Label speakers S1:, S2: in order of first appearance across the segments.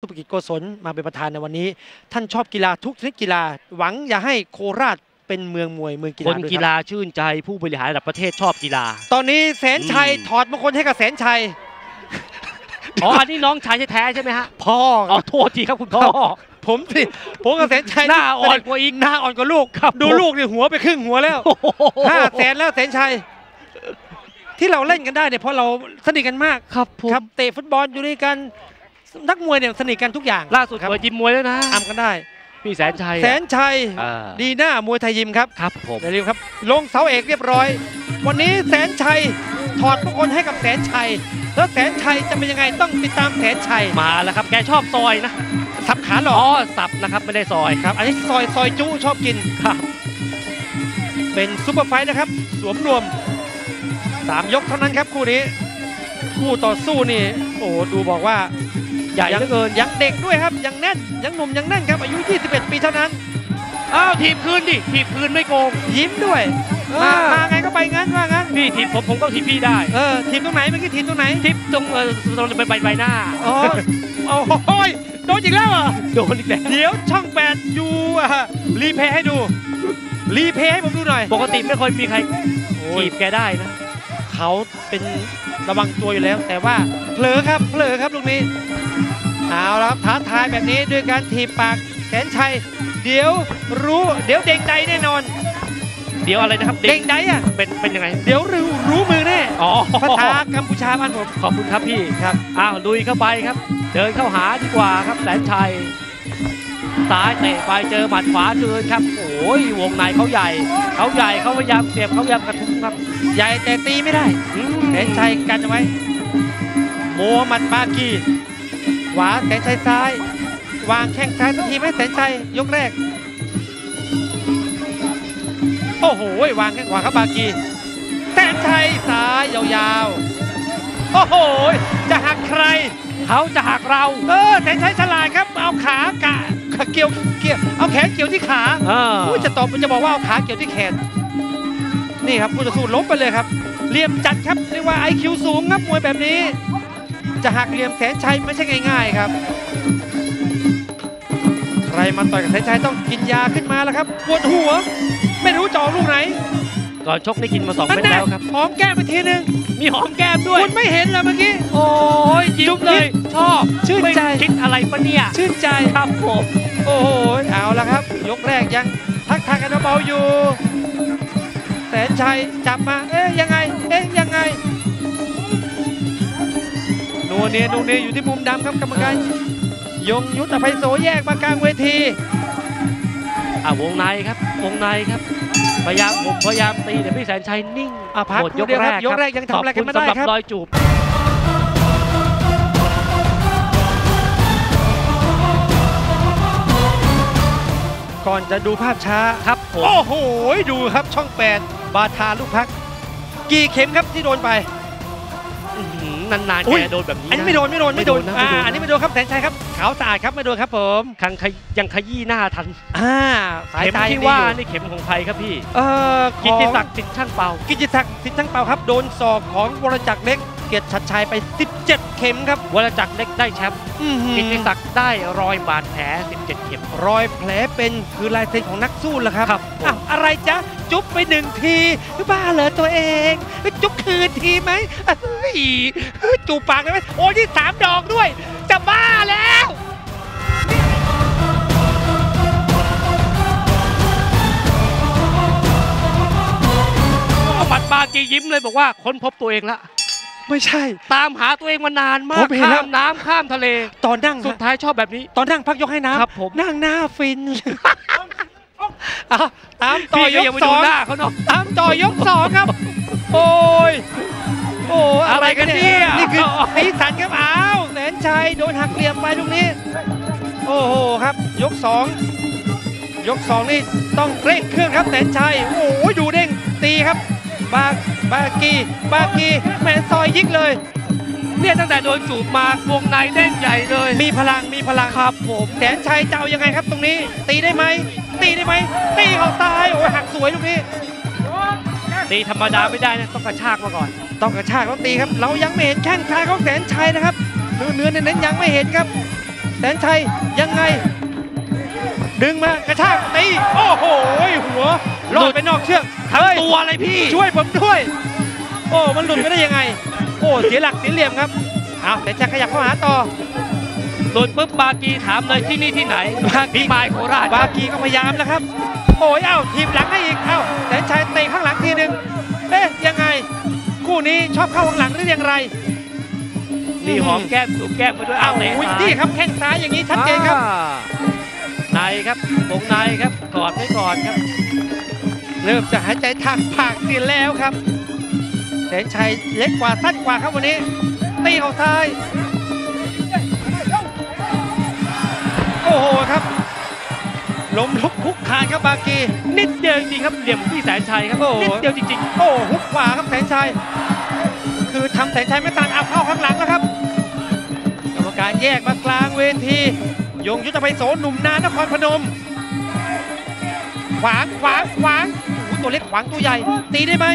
S1: สุภกิจโกศลมาเป็นประธานในวันนี้ ท่านชอบกีฬาทุกชนิดกีฬาหวังอย่าให้โคราชเป็นเมืองมวยเมืองกี
S2: ค
S1: ฬานด้วย
S2: กี
S1: ครับ
S2: ฬาชื่นใจผู้บริหารระดับประเทศชอบกีฬา
S1: ตอนนี้แสนชัย
S2: อืม
S1: ถอดมงคลให้กับแสนชัย
S2: อ๋ออันนี้น้องชายแท้ๆใช่ไหมฮะ
S1: พ่อ
S2: อ๋อโทษทีครับคุณพ่อ
S1: ผมสิผมกับแสนชัย
S2: หน้าอ่อนกว่าอีก
S1: หน้าอ่อนกว่าลูก
S2: ครับ
S1: ดู
S2: ผม
S1: ลูกนี่หัวไปครึ่งหัวแล้ว
S2: โอ้โห
S1: ห้าแสนแล้วแสนชัยที่เราเล่นกันได้เนี่ยเพราะเราสนิทกันมาก
S2: ครับผม
S1: ครับเตะฟุตบอลอยู่ด้วยกัน นักมวยเนี่ยสนิทกันทุกอย่าง
S2: ล่าสุด
S1: ครับ
S2: เปิดยิมมวยแล้วนะ
S1: อำกันได้
S2: พี่แสนชัย
S1: แสนชัย
S2: อ่า
S1: ดีหน้ามวยไทยยิมครับ
S2: ครับผม
S1: อย่าลืมครับ ลงเสาเอกเรียบร้อย วันนี้แสนชัยถอดมงคลให้กับแสนชัย แล้วแสนชัยจะเป็นยังไงต้องติดตามแสนชัย
S2: มาแล้วครับ แกชอบซอยนะ
S1: สับขาหลอ
S2: อ๋
S1: ก
S2: อสับนะครับไม่ได้ซอย
S1: ครับอันนี้ซอยซอยจุชอบกิน
S2: ครับ
S1: เป็นซุปเปอร์ไฟท์นะครับ สวมรวมสามยกเท่านั้นครับคู่นี้ คู่ต่อสู้นี่โอ้โหดูบอกว่า
S2: ใหญ่เหลือเกิน
S1: ยังเด็กด้วยครับยังแน่นยังหนุ่มยังแน่นครับอายุ 21 ปีเท่านั้น
S2: อ้าวทีบคืนดิทีบคืนไม่โกง
S1: ยิ้มด้วยมา
S2: อ่าม
S1: มาไงก็ไปงั้นว่างั้น
S2: พี่ทีบผมผมก็ทีบพี่ได้
S1: เออทีมตรงไหนเมื่อกี้ทีมตรงไหน
S2: ทีบตรงเออตรงใบใบใบหน้า
S1: อ๋อโอ้โหยโดนอีกแล้วเหรอ
S2: โดนอีกแล้ว
S1: เดี๋ยวช่องแปดยูอะรีเพย์ให้ดู รีเพย์ให้ผมดูหน่อย
S2: ปกติไม่ค่อยมีใคร
S1: โอ้ย
S2: ทีบแกได้นะ
S1: เขาเป็นระวังตัวอยู่แล้ว แต่ว่าเผลอครับเผลอครับลูกนี้ เอาละครับท้าทายแบบนี้ด้วยการถีบปากแสนชัย เดี๋ยวรู้ เดี๋ยวเด้งใดแน่นอน
S2: เดี๋ยวอะไรนะครับ
S1: เด้งใดอะ
S2: เป็นเป็นยังไง
S1: เดี๋ยวรู้รู้มือแน่
S2: อ๋อ
S1: ภาษากัมพูชาบ้านผม
S2: ขอบคุณครับพี่
S1: ครับ
S2: อ้าวลุยเข้าไปครับ เดินเข้าหาดีกว่าครับแสนชัยซ้ายเตะไปเจอหมัดขวาคืนครับโอ้ยวงในเขาใหญ่เขาใหญ่เขาพยายามเสียบเขาพยายามกระทุ้งครับ
S1: ใหญ่แต่ตีไม่ได้
S2: อืม
S1: แสนชัยกันเอาไว้โมฮัมหมัดบากีข วาแสนชัยซ้าย วางแข้งซ้ายสักทีไหมแสนชัยยกแรก โอ้โหวางแข้งขวาครับบากีแสนชัยซ้ายยาวๆ โอ้โหจะหักใคร
S2: เขาจะหักเรา
S1: เออแสนชัยฉลาดครับเอาขากะเกี่ยวเกี่ยวเอาแขนเกี่ยวที่ขา
S2: อ่า
S1: อุ้ยจะตอบจะบอกว่าเอาขาเกี่ยวที่แขน นี่ครับผู้ต่อสู้ล้มไปเลยครับเหลี่ยมจัดครับเรียกว่าไอคิวสูงครับมวยแบบนี้ จะหักเหลี่ยมแสนชัยไม่ใช่ง่าย ๆ ครับ ใครมาต่อยกับแสนชัยต้องกินยาขึ้นมาแล้วครับปวดหัว ไม่รู้จะออกลูกไหน
S2: ก่อนชกได้กินมาสองเม็ด
S1: แน่
S2: แล้วครับ
S1: หอมแก้มไปทีนึง
S2: มีหอมแก้มด้วย
S1: คุณไม่เห็นเหรอเมื่อกี้
S2: โอ้ยยิ้มเลยชอบ
S1: ชื่น
S2: ไม่
S1: ใจ
S2: คิดอะไรปะเนี่ย
S1: ชื่นใจ
S2: ครับผม
S1: โอ้โหเอาละครับ ยกแรกยังทักทายกันเบาๆอยู่ แสนชัยจับมาเอ๊ยยังไง เอ๊ยยังไงนัว เนียนัวเนียอยู่ที่มุมดำครับกรรมการยงยุทธอภัยโสแยกมากลางเวที
S2: อ่าวงในครับวงในครับพยายามผมพยายามตีแต่พี่แสนชัยนิ่ง
S1: อะพัก
S2: หมด
S1: ครู่เดียวครับยกแรกยังทำอะไรกันไม่ได้
S2: ขอบคุณ
S1: ครับ
S2: สำหรอยจูบ
S1: ก่อนจะดูภาพช้า
S2: ครับผม
S1: โอ้โหดูครับช่องแปดบาทาลูกพัก กี่เข็มครับที่โดนไป
S2: อื้อหือ นานๆ
S1: อุ๊
S2: แก
S1: ย
S2: โดนแบบนี้
S1: อันนี้
S2: นะ
S1: ไม่โดนไม่โดนไม่โดน
S2: ไม่โดนนะ
S1: อ่า
S2: ไม่โดนนะ
S1: อันนี้ไม่โดนครับแสนชัยครับขาวสะอาดครับไม่โดนครับผม
S2: คังขยยังขยี้หน้าทัน
S1: อ่าสาย
S2: เข็ม
S1: ตา
S2: ที่
S1: ยังดี
S2: ว่า
S1: อยู่
S2: นี่เข็มของใครครับพี่
S1: เอ่อข
S2: กิ
S1: อง
S2: ติศักดิ์สิทธิ์ช่างเป่า
S1: กิจศักดิ์สิทธิ์ทั้งเป่าครับโดนศอกของวรจักรเล็ก เกียรติชัดชัยไป 17 เข็มครับ
S2: วรจักรเล็กได้แชมป์
S1: อื้อหือ
S2: กิติศักดิ์ได้รอยบาดแผล 17 เข็ม
S1: รอยแผลเป็นคือลายเซ็นของนักสู้เหรอครับ
S2: ครับ
S1: อ้าวอะไรจ๊ะ จุ๊บไปหนึ่งทีบ้าเหรอตัวเอง จุ๊บคืนทีไหมเฮ้ยจูบปากได้ไหมโอ้ยนี่สามดอกด้วย จะบ้าแล้ว
S2: เอาหมัดบาจียิ้มเลยบอกว่าค้นพบตัวเองละ
S1: ไม่ใช่
S2: ตามหาตัวเองมานานมา
S1: ผ
S2: ก
S1: มเห็นแล้ว
S2: ข้ามน้ำข้ามทะเล
S1: ตอนนั่ง
S2: สุด
S1: ฮะ
S2: ท้ายชอบแบบนี้
S1: ตอนนั่งพักยกให้น้ำ
S2: ครับผม
S1: นั่งหน้าฟินเอาตามต่อ
S2: พี่
S1: ย
S2: ก็
S1: ก
S2: ยังไม่
S1: ส
S2: ดู
S1: อง
S2: หน้าเขาเนาะ
S1: ตามต่อยกสองครับ โอ้ยโอ้อะไรกันเนี่ย
S2: อะไรกันเนี่ย
S1: นี่คือสีสันครับอ้าวแสนชัยโดนหักเหลี่ยมไปตรงนี้ โอ้โหครับ ยกสองยกสองนี่ต้องเร่งเครื่องครับแสนชัยโอ้โหดูเด้งตีครับ บาบากีบากีแหมซอยยิกเลย
S2: เนี่ยตั้งแต่โดนจูบมาวงในเด้งใหญ่เลย
S1: มีพลังมีพลังครับผมแสนชัยจะเอายังไงครับตรงนี้ ตีได้ไหมตีได้ไหมตีเขาซ้ายโอ้ยหักสวยลูกนี้
S2: ตีธรรมดาไม่ได้นะต้องกระชากมาก่อน
S1: ต้องกระชากแล้วตีครับ เรายังไม่เห็นแข้งซ้ายของแสนชัยนะครับเนื้อเนื้อเน้นๆยังไม่เห็นครับ แสนชัยยังไง ดึงมากระชากตีโอ้โหหัว ลอดไปนอกเชือกเฮ้ย
S2: ตัวอะไรพี่
S1: ช่วยผมด้วย โอ้ มันหลุดไปได้ยังไง โอ้ เสียหลักเสียเหลี่ยมครับเอาแต่จะขยับเข้าหาต่อ
S2: หลุดปุ๊บบากีถามเลยที่นี่ที่ไหน
S1: บากี
S2: ที่มายโคราช
S1: บากีก็พยายามแล้วครับ โอ้ยเอ้าทีบหลังให้อีกเอ้าแสนชัยเตะข้างหลังทีหนึ่งเอ๊ะยังไง คู่นี้ชอบเข้าข้างหลังหรือยังไร
S2: มีหอมแก้มถูกแก้มไปด้วย
S1: เอ้า
S2: เตะ
S1: อุ้ย
S2: ซ้าย
S1: นี่ครับแข้งซ้ายอย่างนี้ชัดเจนครับ
S2: อ่าในครับวงในครับกอดไว้ก่อนครับ
S1: เริ่มจะหายใจทางปากเสียแล้วครับแสนชัยเล็กกว่าสั้นกว่าครับวันนี้ตีเขาซ้ายโอ้โหครับล้มลุกคุกคานครับบากี
S2: นิดเดียวจริงๆครับเหลี่ยมพี่แสนชัยครับ
S1: โอ้โห
S2: นิดเดียวจริง
S1: โอ้ฮุกขวาครับแสนชัยคือทำแสนชัยไม่ตันเอาเข้าข้างหลังแล้วครับกรรมการแยกมากลางเวทียงยุทธไพโสหนุ่มนานนครพนม ขวางขวางขวางโอ้โหตัวเล็กขวางตัวใหญ่ ตีได้ไหม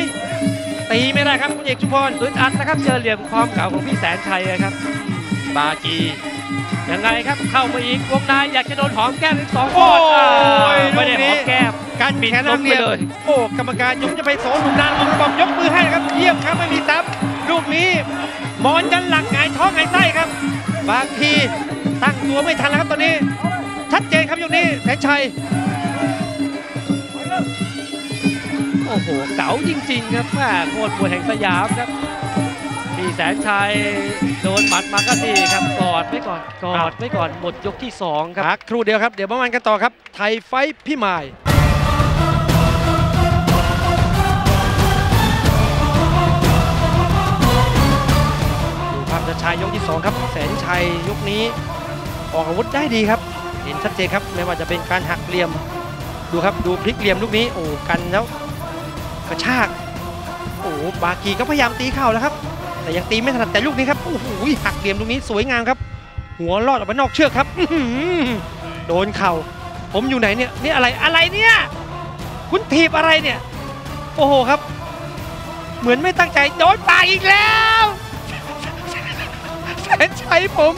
S1: ตีไม่ได้ครับคุณเอกชุมพร
S2: ๆอึดอัดนะครับเจอเหลี่ยมความเก่าของพี่แสนชัยนะครับบากียังไงครับเข้ามาอีกวงในอยากจะโดนหอมแก้มอีกสองค
S1: โอ้
S2: นอ่าย
S1: ลู
S2: ไม่ได้
S1: ก
S2: ห
S1: นี้
S2: อมแก้ม
S1: การปิดแขนน้ำเนีย
S2: ล้มไปเลย
S1: โอ้กรรมการยงยุทธไพโสหนุ่มนานลุงบอมยกมือให้นะครับเยี่ยมครับไม่มีซับลูกนี้มอนยันหลักหงายท้องหงายไส้ครับ บางทีตั้งตัวไม่ทันแล้วครับตอนนี้ ชัดเจนครับยกนี้แสนชัย
S2: โอ้โห เก๋าจริง ๆ ครับแม่โคตรมวยแห่งสยามครับพี่แสนชัยโดนหมัดมาก็ดีครับ กอดไว้ก่อน กอดไว้ก่อน หมดยกที่สองครับ
S1: พักครู่เดียวครับ เดี๋ยวมามันกันต่อครับ ไทยไฟท์พี่มายดูภาพจะชายยกที่สองครับ แสนชัยยกนี้ ออกอาวุธได้ดีครับ เห็นชัดเจนครับ ไม่ว่าจะเป็นการหักเหลี่ยม ดูครับดูพลิกเหลี่ยมลูกนี้โอ้กันแล้วกระชากโอ้บากีก็พยายามตีเข่าแล้วครับแต่ยังตีไม่ถนัดแต่ลูกนี้ครับโอ้โหหักเหลี่ยมลูกนี้สวยงามครับ หัวลอดออกไปนอกเชือกครับโดนเข่า ผมอยู่ไหนเนี่ยนี่อะไรอะไรเนี่ยคุณถีบอะไรเนี่ยโอ้โหครับ เหมือนไม่ตั้งใจโดนปากอีกแล้วแสนชัยผม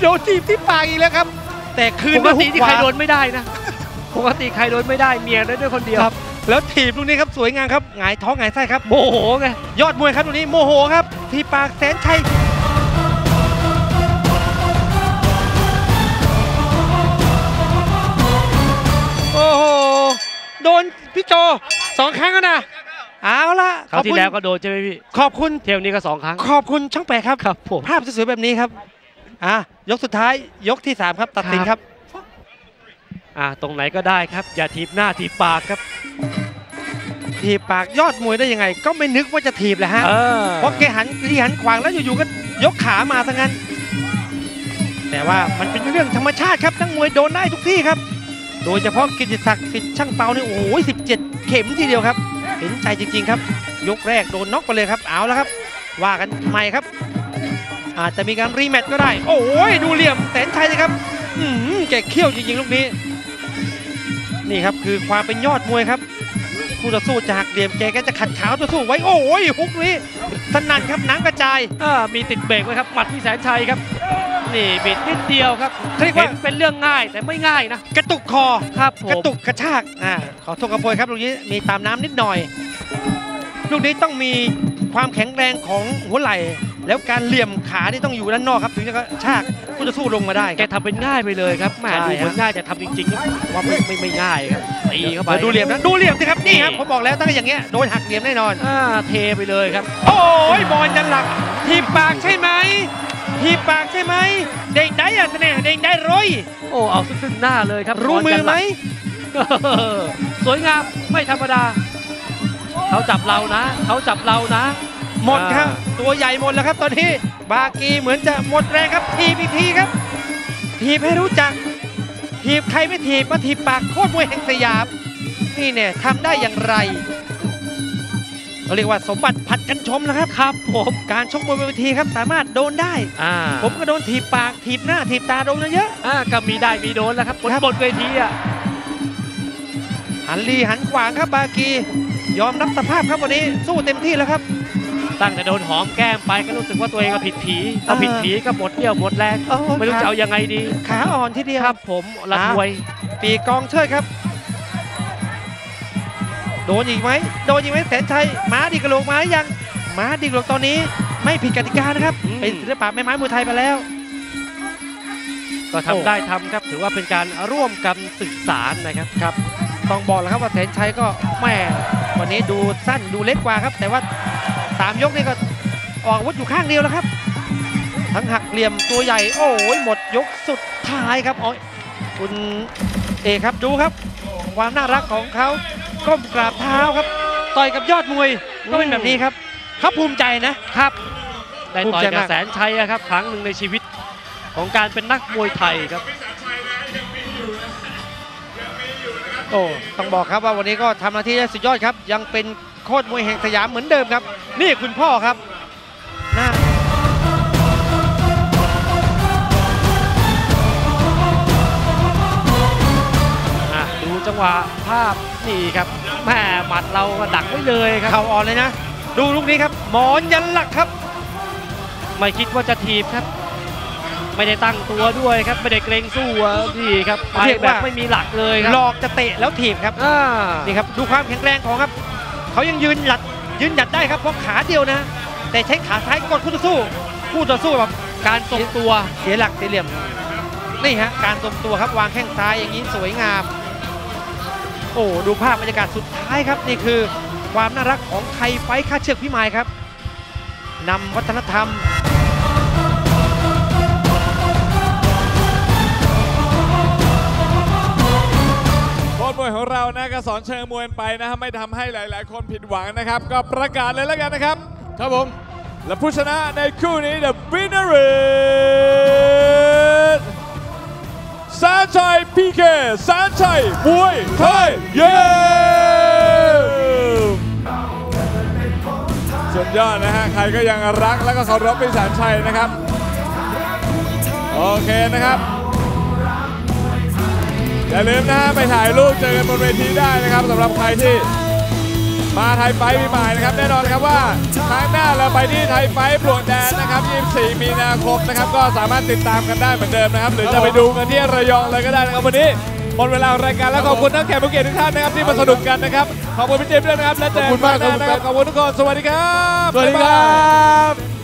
S1: โดนถีบที่ปากอีกแล้วครับ แต่คืน
S2: ปก
S1: ด้วยฮุ
S2: ติ
S1: ก
S2: ที่ใครโดนไม่ได้นะ ปกติใครโดนไม่ได้เมียได้ด้วยคนเดียว
S1: ครับ แล้วถีบลูกนี้ครับสวยงามครับหงายท้องหงายไส้ครับ
S2: โมโหไง
S1: ยอดมวยครับตรงนี้โมโหครับ ที่ปากแสนชัยโอ้โหโดนพี่โจสองครั้งแล้วนะเอาละ
S2: คราวที่แล้วก็โดนใช่ไหมพี่
S1: ขอบคุณ
S2: เที่ยวนี้ก็สองครั้ง
S1: ขอบคุณช่องแปดครับ
S2: ครับผม
S1: ภาพสวยๆแบบนี้ครับอะยกสุดท้ายยกที่ 3 ครับตัดสินครับ
S2: อ่าตรงไหนก็ได้ครับ อย่าทีบหน้าทีบปากครับ
S1: ถีบปากยอดมวยได้ยังไง ก็ไม่นึกว่าจะถีบแหละฮะ
S2: เออ
S1: เพราะแกหันที่หันขวางแล้วอยู่ๆก็ยกขามาซะงั้น แต่ว่ามันเป็นเรื่องธรรมชาติครับนักมวยโดนได้ทุกที่ครับ โดยเฉพาะกิตติศักดิ์สิทธิ์ช่างเปานี่โอ้โห17 เข็มทีเดียวครับ เห็นใจจริงๆครับ ยกแรกโดนน็อกไปเลยครับเอาแล้วครับ ว่ากันใหม่ครับ อาจจะมีการรีแมตช์ก็ได้ โอ้ยดูเหลี่ยมแสนชัยนะครับ อืมแกเขี้ยวจริงๆลูกนี้ นี่ครับคือความเป็นยอดมวยครับคู่ต่อสู้จะหักเหลี่ยมแกก็จะขัดขาวต่อสู้ไว้โอ้ยฮุกนี้สนั่นครับหนังกระจาย
S2: อ่ามีติดเบรกไว้ครับหมัดพี่แสนชัยครับนี่บิดนิดเดียวครับ
S1: เขาเรียกว่า
S2: เห็นเป็นเรื่องง่ายแต่ไม่ง่ายนะ
S1: กระตุกคอ
S2: ครับผ
S1: กระ
S2: ม
S1: ตุกกระชากอ่าขอโทษกระโปรยครับลูกนี้มีตามน้ำนิดหน่อยลูกนี้ต้องมี ความแข็งแรงของหัวไหล่ แล้วการเหลี่ยมขาที่ต้องอยู่ด้านนอกครับถึงจะกระชากคู่ต่อสู้ลงมาได้ค
S2: แก
S1: รับ
S2: ทำเป็นง่ายไปเลยครับแหม
S1: ใช่
S2: ดูเหมือน
S1: ฮะ
S2: ง่ายแต่ทำจริงๆครับว่าไม่ไม่ไม่ง่ายครับตีเข้าไป
S1: เดี๋ยวดูเหลี่ยมนะดูเหลี่ยมสิครับนี่ครับ
S2: นี่
S1: ผมบอกแล้วตั้งแต่อย่างเงี้ยโดนหักเหลี่ยมแน่นอน
S2: อ่าเทไปเลยครับ
S1: โอ้ยบอลยันหลักทีบปากใช่ไหมทีบปากใช่ไหมเด้งได้อะเสน่ห์เด้งได้ร้อย
S2: โอ้เอาซึ่งๆหน้าเลยครับ
S1: รู้มือไหม
S2: สวยงามไม่ธรรมดา เขาจับเรานะ เขาจับเรานะ
S1: หมดครับ
S2: อ่า
S1: ตัวใหญ่หมดแล้วครับ ตอนนี้บากีเหมือนจะหมดแรงครับทีบอีกทีครับ ทีบให้รู้จัก ทีบใครไม่ทีบมาทีบปากโคตรมวยแห่งสยามนี่เนี่ยทำได้อย่างไรเขาเรียกว่าสมบัติผัดกันชมนะครับ
S2: ครับผม
S1: การชกมวยบนเวทีครับสามารถโดนได้
S2: อ่า
S1: ผมก็โดนถีบปากถีบหน้าถีบตาโดนมาเยอะ
S2: อ่าก็มีได้มีโดนแล้วครับบน
S1: ครับ
S2: บนเวทีอะ
S1: หันลีหันขวางครับบากี ยอมรับสภาพครับวันนี้สู้เต็มที่แล้วครับ
S2: ตั้งแต่โดนหอมแก้มไปก็รู้สึกว่าตัวเองก็ผิดผีถ้าผิดผีก็หมดเรี่ยวหมดแรง
S1: โอ้
S2: ไม่รู้จะเอายังไงดี
S1: ขาอ่อนทีเดียว
S2: ครับผมละทวย
S1: ปีกองเชิดครับ โดนอีกไหมโดนอีกไหมแสนชัยม้าดีกระโหลกมาหรือยังม้าดีกระโหลกตอนนี้ไม่ผิดกติกานะครับ
S2: อืม
S1: เป็นศิลปะแม่ไม้มวยไทยไปแล้ว
S2: ก็ทำ
S1: โอ้
S2: ได้ทำครับถือว่าเป็นการร่วมกันศึกษานะครับ
S1: ครับ ต้องบอกแล้วครับว่าแสนชัยก็แหม่ วันนี้ดูสั้นดูเล็กกว่าครับ แต่ว่าสามยกนี่ก็ออกอาวุธอยู่ข้างเดียวแล้วครับ ทั้งหักเหลี่ยมตัวใหญ่ โอ้ยหมดยกสุดท้ายครับอ๋อคุณเอกครับดูครับ ความน่ารักของเขาก้มกราบเท้าครับ ต่อยกับยอดมวยก็เป็นแบบนี้ครับเขาภูมิใจนะ
S2: ครับได้ต่อย
S1: ภูมิใจ
S2: กับ
S1: มาก
S2: แสนชัยอะครับครั้งหนึ่งในชีวิตของการเป็นนักมวยไทยครับ
S1: โอ้ต้องบอกครับว่าวันนี้ก็ทำหน้าที่ได้สุดยอดครับ ยังเป็นโค้ชมวยแห่งสยามเหมือนเดิมครับ นี่คุณพ่อครับหน้า
S2: อะดูจังหวะภาพนี่ครับแม่หมัดเราก็ดักไว้เลยครับ
S1: เข่าอ่อนเลยนะ ดูลูกนี้ครับ หมอนยันหลักครับ
S2: ไม่คิดว่าจะทีบครับ ไม่ได้ตั้งตัวด้วยครับไม่ได้เกรงสู้อะนี่ครับไป
S1: เรียก
S2: แบ
S1: ว่า
S2: บไม่มีหลักเลยครั
S1: หล
S2: บ
S1: อกจะเตะแล้วถีบครับ
S2: อ่า
S1: นี่ครับดูความแข็งแรงของครับเขายังยืนหยัดยืนหยัดได้ครับเพราะขาเดียวนะ แต่ใช้ขาซ้ายกดคู่ต่อสู้คู่ต่อสู้แบบ
S2: การทรงตัว
S1: เสียหลักเสียเหลี่ยมนี่ฮะการทรงตัวครับวางแข้งซ้ายอย่างนี้สวยงาม โอ้ดูภาพบรรยากาศสุดท้ายครับนี่คือความน่ารักของไทยไฟท์ค่าเชือกพี่มายครับนำวัฒนธรร
S3: ม วยของเรานะก็สอนเชิงมวยไปนะฮะไม่ทำให้หลาย ๆ คนผิดหวังนะครับ ก็ประกาศเลยแล้วกันนะครับ ครับผม และผู้ชนะในคู่นี้ The winner is สานชัยพีเคสานชัยมวยไทยเย้สุดยอดนะฮะใครก็ยังรักแล้วก็เคารพพี่สานชัยนะครับ โอเคนะครับ อย่าลืมนะฮะไปถ่ายรูปเจอกันบนเวทีได้นะครับสำหรับใครที่มาไทยไฟท์พี่หมายนะครับแน่นอนครับว่าครั้งหน้าเราไปที่ไทยไฟท์ปลวกแดนนะครับ 24 มีนาคมนะครับ ก็สามารถติดตามกันได้เหมือนเดิมนะครับ หรือจะไปดูกันที่ระยองเลยก็ได้นะครับวันนี้หมดเวลาของรายการแล้วขอบคุณทั้งแขกผู้เกียรติทุกท่านนะครับที่มาสนุกกันนะครับขอบคุณพี่เจมส์ด้วยนะครับและเจอกันใหม่นะครับขอบคุณทุกคนสวัสดีครับ
S4: สวัสดีครับ